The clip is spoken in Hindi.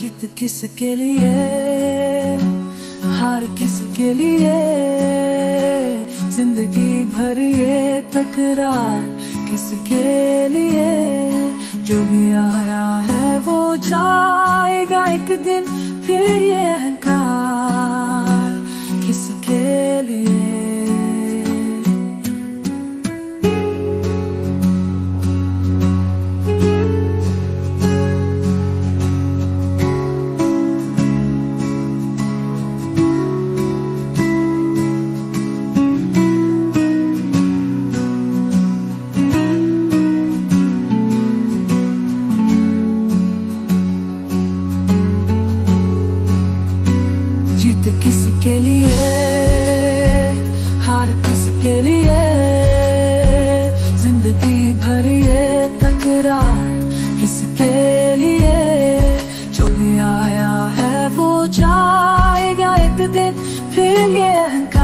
जीत किसके लिए? हार किसके लिए? ज़िंदगी भर ये तकरार किसके लिए? जो भी आया है वो जाएगा एक दिन फिर ये अहंकार किसके लिए? जीत किसके लिए? हार किसके लिए? ज़िंदगी भर ये तकरार किसके लिए? जो भी आया है वो जाएगा एक दिन, फिर ये अहंकार